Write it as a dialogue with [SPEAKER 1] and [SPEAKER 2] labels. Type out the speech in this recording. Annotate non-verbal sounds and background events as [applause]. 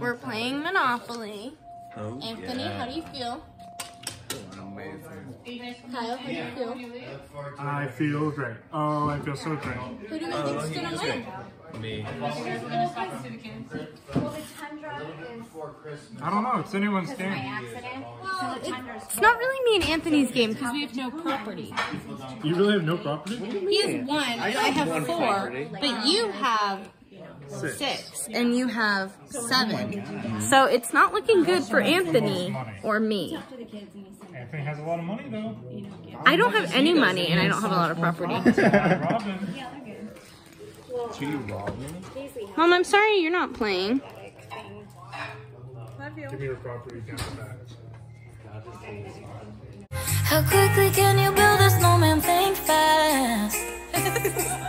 [SPEAKER 1] We're playing Monopoly.
[SPEAKER 2] Oh,
[SPEAKER 1] Anthony, how do you feel? Kyle, how do you feel?
[SPEAKER 3] I feel great. Oh, I feel so great.
[SPEAKER 1] Who do you think's oh, gonna win?
[SPEAKER 2] Me.
[SPEAKER 4] Well, the tundra is
[SPEAKER 3] I don't know. It's anyone's
[SPEAKER 4] by
[SPEAKER 3] game.
[SPEAKER 4] Accident. So the tundra is
[SPEAKER 1] It's not really me and Anthony's game because we have no property.
[SPEAKER 3] You really have no property?
[SPEAKER 1] He has one, I have four, but you have six, and you have seven. Oh so it's not looking good for Anthony or me.
[SPEAKER 3] Anthony has a lot of money though.
[SPEAKER 1] I don't have any money, and I don't have a lot of property.
[SPEAKER 3] Robin.
[SPEAKER 2] So you robbed me?
[SPEAKER 1] Mom, I'm sorry you're not playing.
[SPEAKER 3] Give me your property down the back.
[SPEAKER 5] How quickly can you build a snowman? Think fast. [laughs]